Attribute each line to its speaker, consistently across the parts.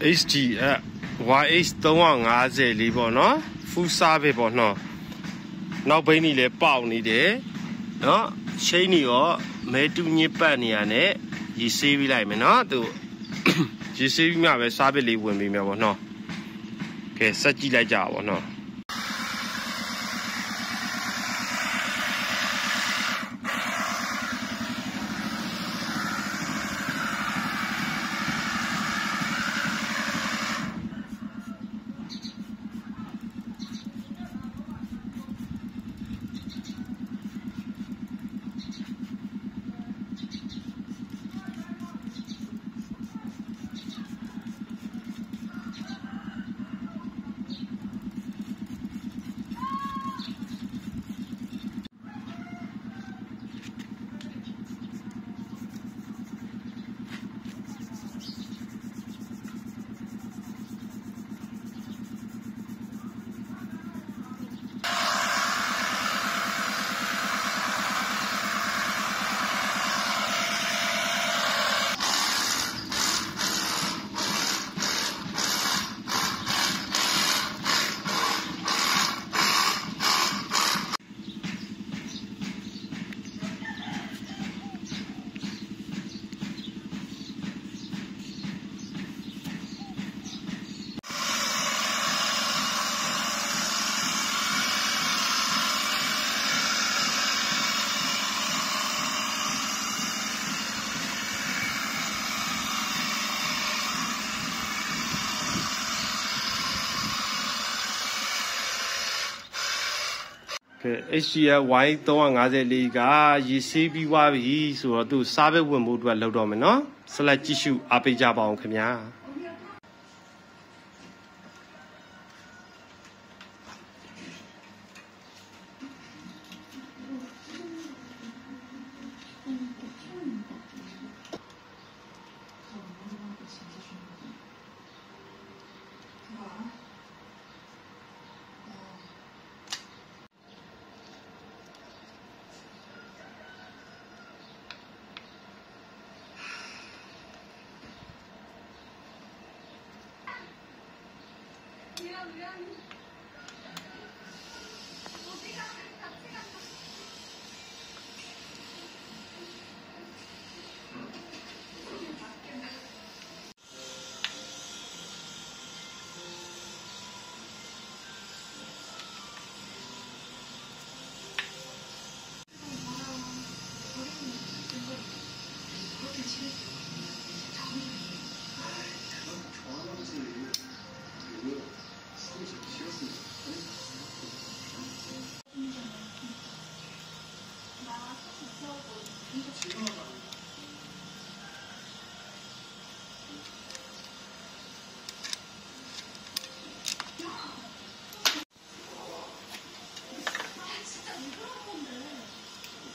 Speaker 1: HG YH 350လေးပေါ့နော် full service ပေါ့နော်နောက်ဘိန်းကြီးလည်းပေါက်နေတယ်နော်ရှိန်းကြီးရောမဲတူညစ်ပတ်နေရနဲ့ရေဆေးပြီးလိုက်မယ်နော်သူရေဆေးပြီးမှပဲစားပစ်လေးဝင်ပြီးမယ်ပေါ့နော်ကဲဆက်ကြည့်လိုက်ကြပါပေါ့နော် ကဲ HGL Y 354ကရေဆေးပြီးွားပြီဆိုတော့သူစားဘက်ဝင်ဖို့အတွက်လောက်တော့မယ်နော်ဆက်လက်ကြည့်ရှုအားပေးကြပါအောင်ခင်ဗျာ
Speaker 2: down, down.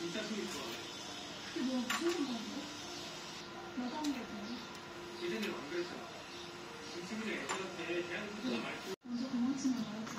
Speaker 3: 진짜 신입
Speaker 1: 좋아. 그게 뭐 무슨 상관인데? 몇 학년이야? 예전에 완결했잖아. 지금 친구들 애들한테 대한 문제가 많이. 네. 먼저 고맙지 말아.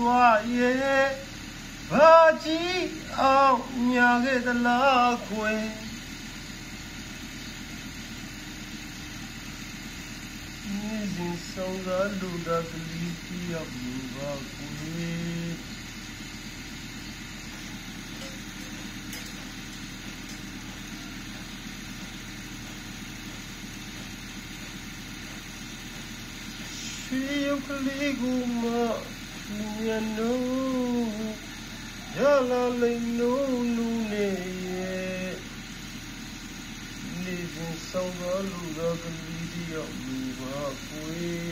Speaker 3: စွာရဲ့ဘာကြီးအောင်ညာခဲ့သလားခွေမြေစဉ်ဆောင်သာလူတာကလေးတယောက်လူပါခွေရှိယုတ်ကလေးကိုမ မြတ်နိုးရလာလိမ့်နိုးနူးနေရဲ့နေစဉ်ဆောင်တော်လူတော်ကလေးတယောက်လူပါကွယ်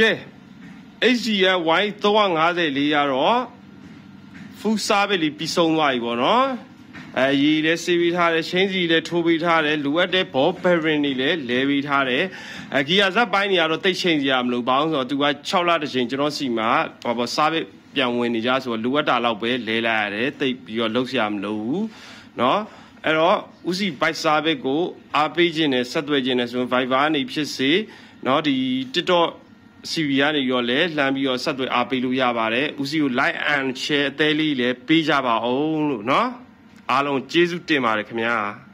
Speaker 3: ကဲ HGF Y 350လေးရတော့ full service လေးပြီးဆုံးသွားပြီပေါ့နော်အဲရီလည်းစီးပြီးထားတယ်ချင်းစီလည်းထိုးပြီးထားတယ်လိုအပ်တဲ့ဘောဘယ်ရင်တွေလည်းလဲပြီးထားတယ်အဲဂီယာဇက်ပိုင်းတွေကတော့တိတ်ချင်းစီရမလို့ဘာလို့ဆိုတော့သူက6လတစ်ချိန်ကျွန်တော်စီမှာဟောပေါ့ service ပြန်ဝင်နေကြဆိုတော့လိုအပ်တာတော့ပဲလဲလိုက်ရတယ်တိတ်ပြီးတော့လှုပ်ရှားမလို့ဘူးเนาะအဲ့တော့ဥစီ bike service ကိုအားပေးခြင်းနဲ့ဆက်သွယ်ခြင်းနဲ့ဆိုရင် Viber နေဖြစ်စေเนาะဒီ TikTok CV ကနေရောလဲလှမ်းပြီးတော့ဆက်သွယ်အားပေးလို့ရပါတယ်။ဦးစီကို like and share အသေးလေးလည်းပေးကြပါအောင်လို့เนาะအားလုံးကျေးဇူးတင်ပါတယ်ခင်ဗျာ။